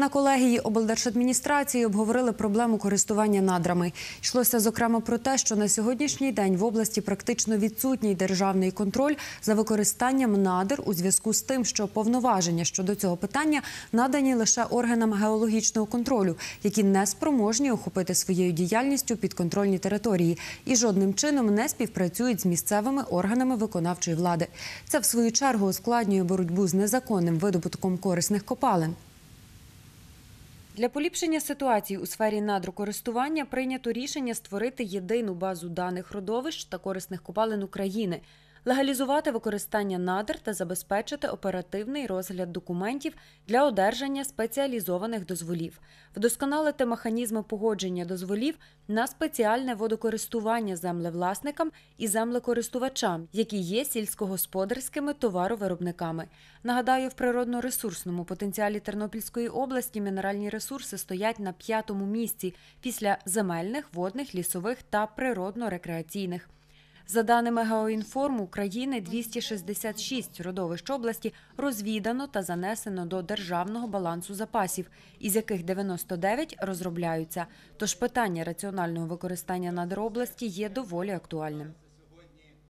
На колегії облдержадміністрації обговорили проблему користування надрами. Йшлося зокрема про те, що на сьогоднішній день в області практично відсутній державний контроль за використанням надр у зв'язку з тим, що повноваження щодо цього питання надані лише органам геологічного контролю, які не спроможні охопити своєю діяльністю підконтрольні території і жодним чином не співпрацюють з місцевими органами виконавчої влади. Це в свою чергу ускладнює боротьбу з незаконним видобутком корисних копалин. Для поліпшення ситуації у сфері надрокористування прийнято рішення створити єдину базу даних родовищ та корисних копалин України, легалізувати використання надр та забезпечити оперативний розгляд документів для одержання спеціалізованих дозволів, вдосконалити механізми погодження дозволів на спеціальне водокористування землевласникам і землекористувачам, які є сільськогосподарськими товаровиробниками. Нагадаю, в природно-ресурсному потенціалі Тернопільської області мінеральні ресурси стоять на п'ятому місці після земельних, водних, лісових та природно-рекреаційних. За даними Геоінформу України, 266 родовищ області розвідано та занесено до державного балансу запасів, із яких 99 розробляються. Тож питання раціонального використання надр області є доволі актуальним.